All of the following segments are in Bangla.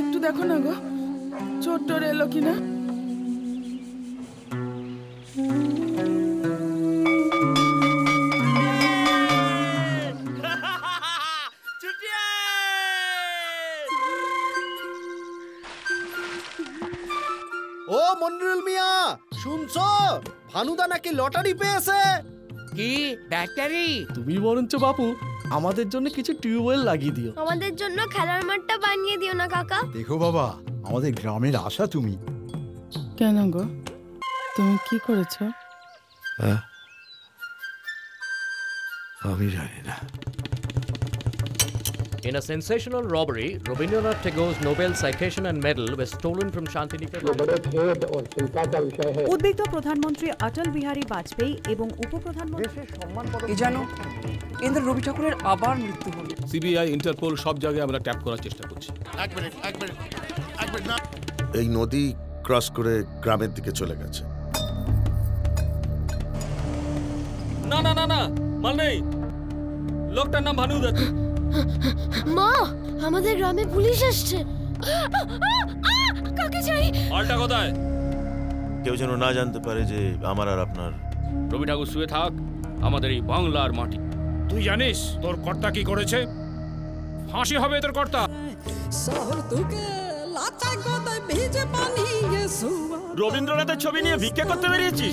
একটু দেখো না গো ছোট্ট এলো কিনা। ও মনিরুল মিয়া শুনছো? ভানুদা নাকি লটারি পেয়েছে? কি ব্যাটারি? তুমি বরঞ্চ বাপু আমাদের জন্য কিছু টিউবওয়েল লাগিয়ে দিও। আমাদের জন্য খেলার মাঠটা বানিয়ে দিও না কাকা। দেখো বাবা আমাদের গ্রামের আশা তুমি। কেন গো? তুমি কি করেছ? আমি জানি না। In a sensational robbery, Rabindranath Tagore's Nobel Citation and Medal was stolen from Shantiniketan. উদ্বিগ্ন প্রধানমন্ত্রী অটল বিহারী বাজপেয়ী এবং উপপ্রধানমন্ত্রী এ যেন কেন্দ্র রবি ঠাকুরের আবার মৃত্যু হলো। সিবিআই ইন্টারপোল সব জায়গায় আমরা ট্যাপ করার চেষ্টা করছি। এই নদী ক্রস করে গ্রামের দিকে চলে গেছে। না না না না মাল নেই। লোকটার নাম ভানু দত্ত। মা আমাদের গ্রামে পুলিশ এসছে। কাকে চাই? মালটা কোথায়? কেউ যেন না জানতে পারে যে আমার আর আপনার। রবি ঠাকুর শুয়ে থাক আমাদের এই বাংলার মাটি। তুই জানিস তোর কর্তা কি করেছে? ফাঁসি হবে তোর কর্তা। রবীন্দ্রনাথের ছবি নিয়ে ভিক্ষা করতে বেরিয়েছিস?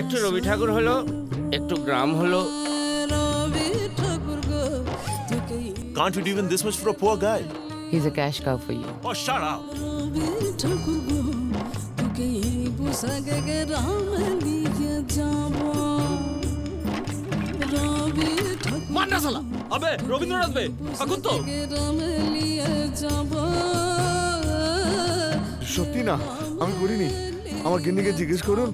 একটু রবি ঠাকুর হলো। গ্রাম হলো Can't you do even this much for a poor guy? He's a cash cow for you. Oh, shut up! Manna শালা আবে রবীন্দ্রনাথ বে এখন তো সত্যি না আমি করিনি আমার গিন্নিকে জিজ্ঞেস করুন